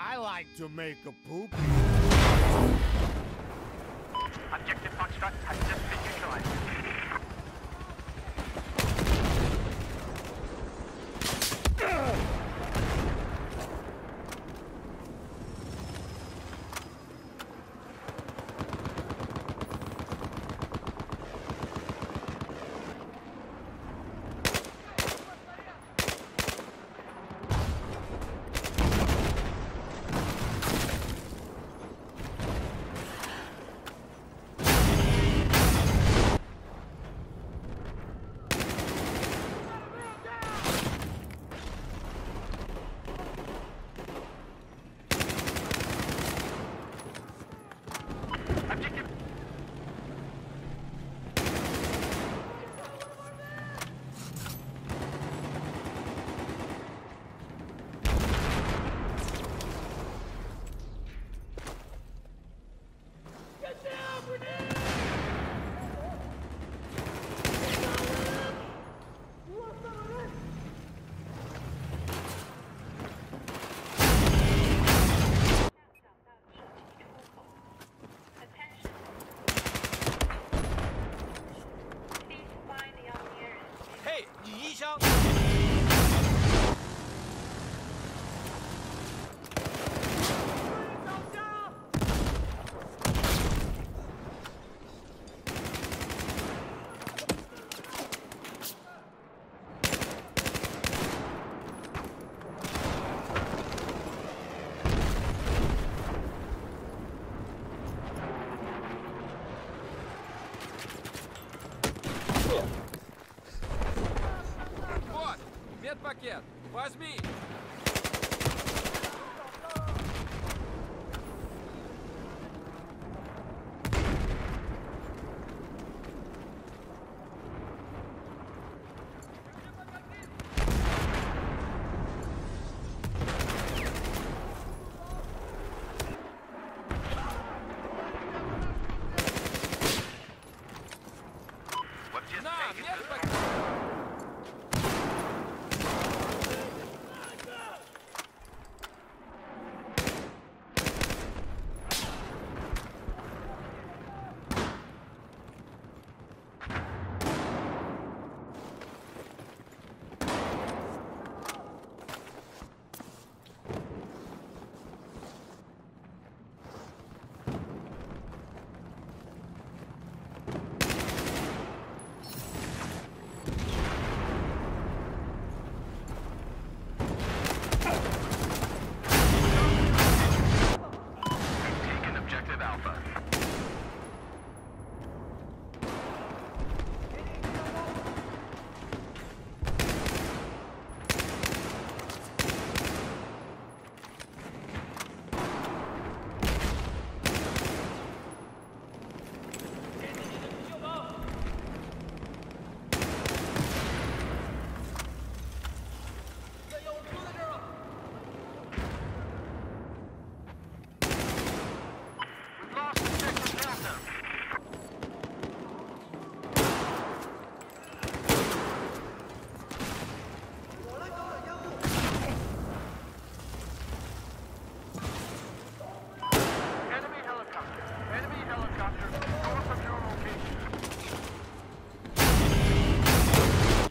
I like to make a poopy. Objective Foxtrot has just been 上。пакет! Возьми! На, нет пакета!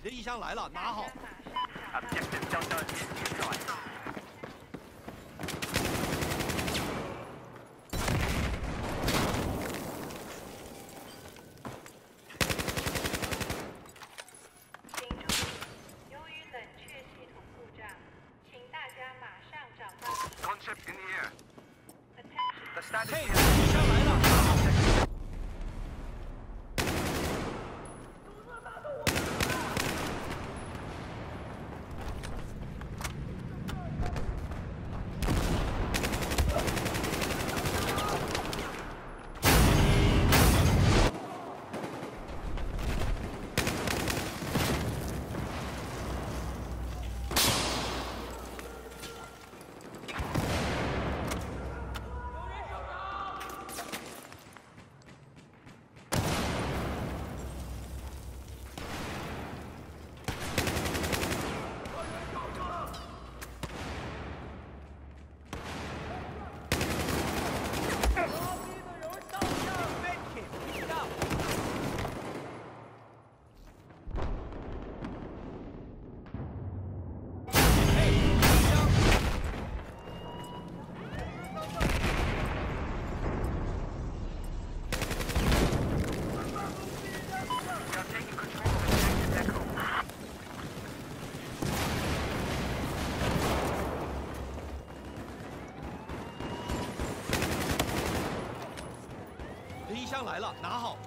一异来了，拿好。来了拿好。